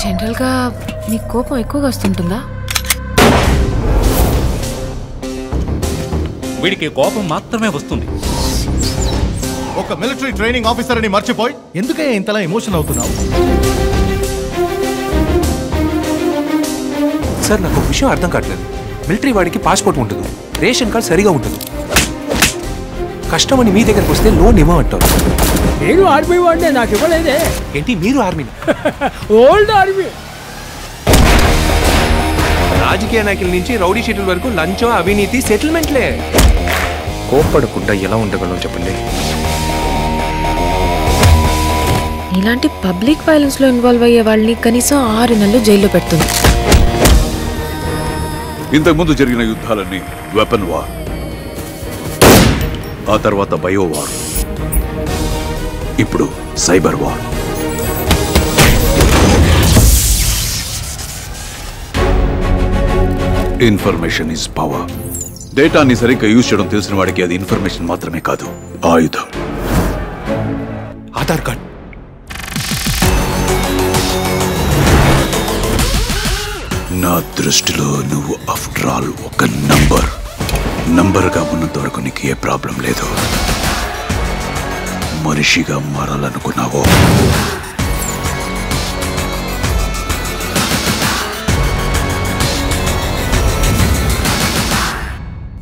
జనరల్గా నీకు కోపం ఎక్కువగా వస్తుంటుందా? వీడికి కోపం మాత్రమే వస్తుంది. ఒక మిలిటరీ ట్రైనింగ్ ఆఫీసర్ అని మర్చిపోయి ఎందుకయ్యా ఇంతలా ఎమోషన్ అవుతున్నావు? సార్ నాకు ఒక విషయం అర్థం కావట్లేదు. మిలిటరీ వాడికి పాస్పోర్ట్ ఉంటుంది. రేషన్ కార్డ్ సరిగా ఉంటుంది. కష్టమని మీ దగ్గరకు వస్తే లోన్ ఇవ్వమంటారు. నేను ఆర్మీ వాడినే నాకు ఇవ్వలేదే. ఏంటి మీరు ఆర్మీ? Old army. రాజకీయ నాయకుల నుంచి రౌడీ షీట్ల వరకు లంచం అవినీతి సెటిల్మెంట్లే. కోప్పడకుండా ఎలా ఉండగలం చెప్పండి? ఇలాంటి పబ్లిక్ వైలెన్స్లో ఇన్వాల్వ్ అయ్యే వాళ్ళని కనీసం ఆరు నెలలు జైల్లో పెడుతుంది. ఇంతకుముందు జరిగిన యుద్ధాలన్నీ వెపన్ వార్. ఆ తర్వాత బయో వార్. ఇప్పుడు cyber war. Information is power. డేటాని సరిగ్గా యూజ్ చేయడం తెలిసిన వాడికి అది ఇన్ఫర్మేషన్ మాత్రమే కాదు ఆయుధం. ఆధార్ కార్డ్. నా దృష్టిలో నువ్వు ఆఫ్టర్ ఆల్ ఒక నంబర్. నంబర్గా ఉన్నంత వరకు నీకు ఏ ప్రాబ్లం లేదు. మనిషిగా మారాలనుకున్నావో.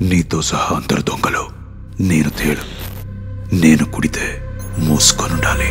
నీతో సహా అందరు దొంగలు. నేను తేడు. నేను కుడితే మూసుకొనుండాలి